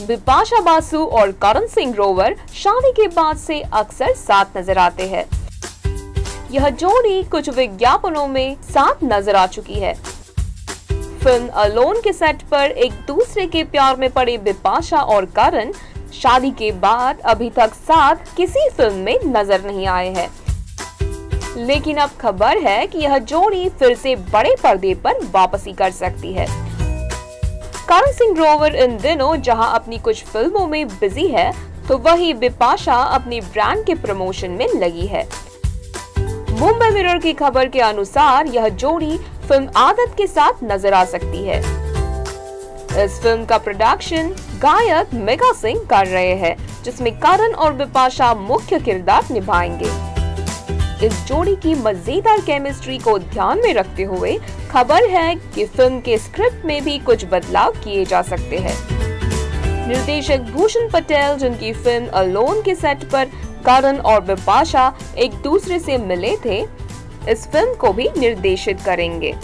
बिपाशा बासु और करण सिंह रोवर शादी के बाद से अक्सर साथ नज़र आते हैं। यह जोड़ी कुछ विज्ञापनों में साथ नज़र आ चुकी है। फ़िल्म अलोन के सेट पर एक दूसरे के प्यार में पड़े बिपाशा और करण शादी के बाद अभी तक साथ किसी फ़िल्म में नज़र नहीं आए हैं। लेकिन अब खबर है कि यह जोड़ी फिर से बड़े पर्दे पर वापसी कर सकती है। करण सिंह ग्रोवर इन दिनों जहाँ अपनी कुछ फ़िल्मों में बिज़ी है तो वही बिपाशा अपनी ब्रांड के प्रमोशन में लगी है। मुंबई मिरर की खबर के अनुसार यह जोड़ी फ़िल्म आदत के साथ नज़र आ सकती है। इस फ़िल्म का प्रोडक्शन गायक मेगा सिंह कर रहे हैं, जिसमें करण और बिपाशा मुख्य किरदार निभाएँगे। इस जोड़ी की मज़ेदार केमिस्ट्री को ध्यान में रखते हुए खबर है कि फ़िल्म के स्क्रिप्ट में भी कुछ बदलाव किए जा सकते हैं। निर्देशक भूषण पटेल, जिनकी फ़िल्म अलोन के सेट पर करण और बिपाशा एक दूसरे से मिले थे, इस फ़िल्म को भी निर्देशित करेंगे।